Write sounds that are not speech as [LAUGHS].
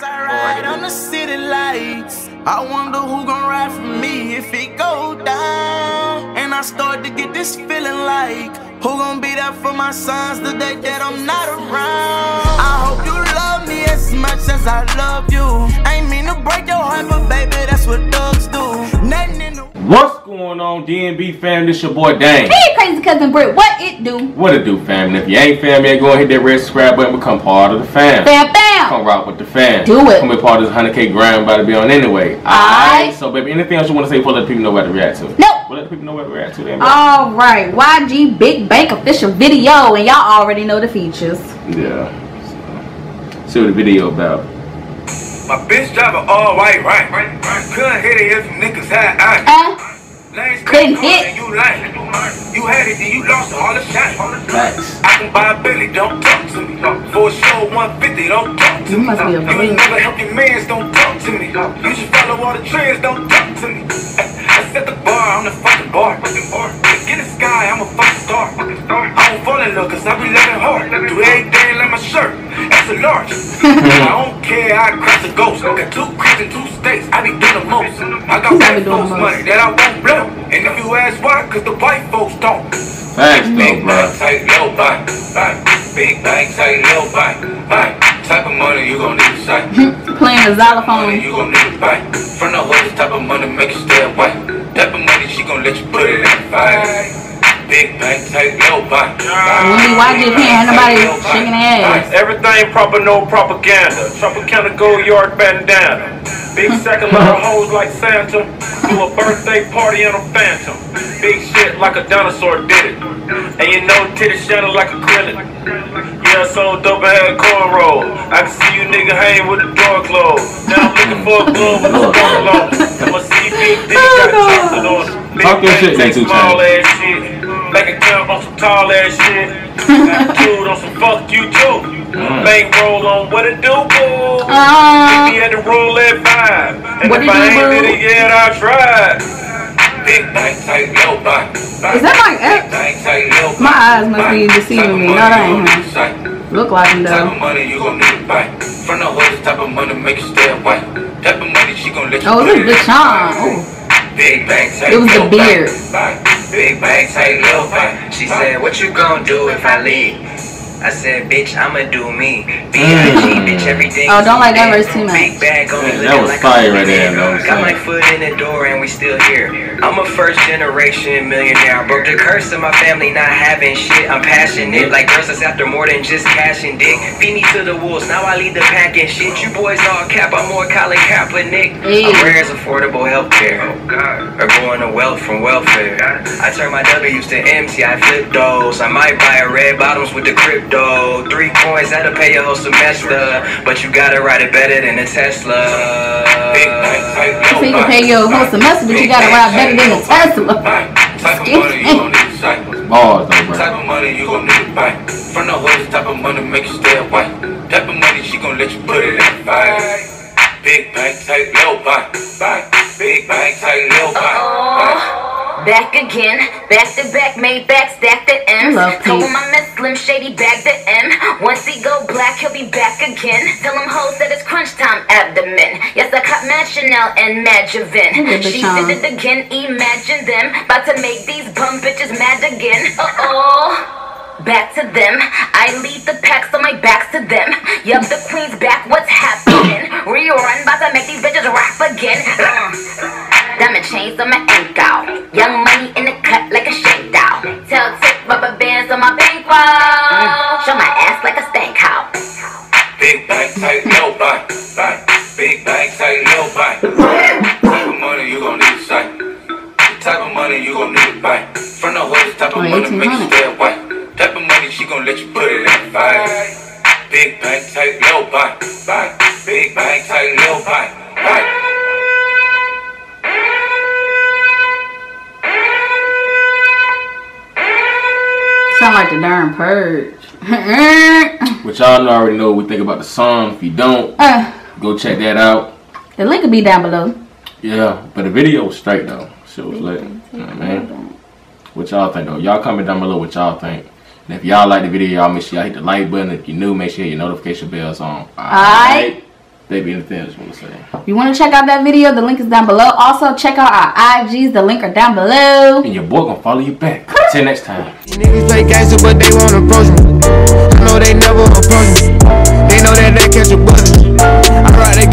As I ride on the city lights, I wonder who gon' ride for me if it go down. And I start to get this feeling like who gon' be there for my sons the day that I'm not around. I hope you love me as much as I love you. Ain't mean to break your heart, but baby, that's what thugs do. Nothing in the What's going on, DNB fam? This your boy Dame. Hey, crazy cousin Britt, what it do? What it do, fam? And if you ain't fam yet, go and hit that red subscribe button, become part of the fam. Bam, bam. Come rock with the fam. Do it. Come be part of this 100k grind about to be on anyway. Aight. So, baby, anything else you want to say before let the people know where to react to? Nope. We'll let the people know where to react to then. All right, YG Big Bank official video, and y'all already know the features. yeah. So, see what the video about. My bitch driving all white, right? right, right. Couldn't hit it if some niggas had eyes. Uh, Lanes Couldn't hit. You lying. You had it, then you lost all the shots. Facts. I can buy a Billy, don't talk to me. For a show 150, don't talk to You me. must be a You believer. ain't never help your mans, don't talk to me. You should follow all the trends, don't talk to me. [LAUGHS] I set the bar, I'm the fucking bar. In the sky, I'm a fucking star. I don't fall in love, cause I be living hard. Do everything like my shirt, that's a large. [LAUGHS] I don't care, I cross the ghost. Got two cribs in two states, I be doing the most. I got Who's white been doing the folks most? money that I won't blow. And if you ask why, cause the white folks don't. Facts, though, Big bro. bank, tight low buy, buy. Big bank, tight low buy, buy. Type of money you gon' need to sight. [LAUGHS] playing the Money xylophone. you gon' need to buy. From the hood, type of money make you stay away. Type of money she gon' let you put it in the fire. Big bank, tight low buy. When we YG up here, ain't nobody shaking ass. Everything proper, no propaganda. Tropicana go yard bandana. Big second of little hoes like Santa. Do a birthday party in a phantom. Big shit like a dinosaur did it. And you know titties shining like acrylic. Yeah, so dope I had cornrow. I can see you nigga hang with the door closed. Now I'm looking for a glove with a sparkle on it. I'ma see big oh, D got chocolate on it. Big Talk your shit, take two small ass shit. Tall ass shit. Attitude [LAUGHS] on some fuck you too. Bank roll on what it do, boo. Uh, He had to roll at five. And What if I do, ain't boo? did it yet, I tried. Big bank, tight low buy. Is that my ex? Big bank, tight low buy. My eyes must be Buy. deceiving Type of me. money No, that you ain't gon' him. need to sight. look like him Type though. of money you gon' need to buy. From the hood, type of money make you stay away. Type of money she gon' let you Oh, put this it is the Sean. fire. Oh, Big bang, tight It was the low beard. Bang, bang. Big bang, tight low bang. She said, what you gonna do if I leave? I said, bitch, I'ma do me. B.I.G. Mm. bitch, everything. Oh, don't like that verse too much. Big bag on me, Yeah, that was like fire right there, though, I'm Got my foot in the door and we still here. I'm a first generation millionaire. Broke the curse of my family not having shit. I'm passionate, like girls that's after more than just cash and dick. Feed me to the wolves, now I lead the pack and shit. You boys all cap, I'm more Colin Kaepernick. Hey. I'm rare as affordable healthcare. Or going to wealth from welfare. I turn my W's to M's, yeah, I flip those. I might buy a red bottoms with the crypto. Three coins, that'll pay your whole semester. But you gotta ride it better than a Tesla. Big bang, tight low so you can bang. pay your whole semester, but you gotta ride better than a Tesla. Type of money you gon' need to. Bars, though. Type of money you gon' need to buy. From the hood, type of money make you stay away. Type of money she gon' let you put it in fire. Big bang, tight low buy. Bang. Big bang, tight low buy. Back again, back to back, made back, stack the. Love Told Pete. my man Slim Shady bag the M. Once he go black, he'll be back again. Tell him hoes that it's crunch time abdomen. Yes, I caught Mad Chanel and Mad Javin. She did it again, imagine them. About to make these bum bitches mad again. Uh oh. Back to them. I lead the pack, so my back's to them. Yup, the queen's back, what's happening? Rerun, about to make these bitches rap again. Diamond chains on my ankle. Young money in the cut like a shakedown. Tell tip rubber bands on my bankroll. Mm. Show my ass like a stank house. Big bang, tight low buy. Bang. Big bang, tight low buy. Type of money you gon' need to sight. Type of money you gon' need to buy. From the hood, type of Oh, money make you 1800. stay away. Type of money she gon' let you put it in the fire. Big bang, tight low buy. Bang. Big bang, tight low buy. Bang. Sound like the darn purge. [LAUGHS] Which y'all already know what we think about the song. If you don't, uh, go check that out. the link will be down below. Yeah, but the video was straight though. Shit was lit. You know what I mean? What y'all think though? Y'all comment down below what y'all think. And if y'all like the video, y'all make sure y'all hit the like button. If you're new, make sure your notification bell's on. Alright. Baby, anything else you want to say? If you want to check out that video, the link is down below. Also, check out our IGs. The link are down below. And your boy gonna follow you back. Till next time. Niggas play gangster, but they won't approach me. I know they never approach me. They know that they catch a bullet. I ride the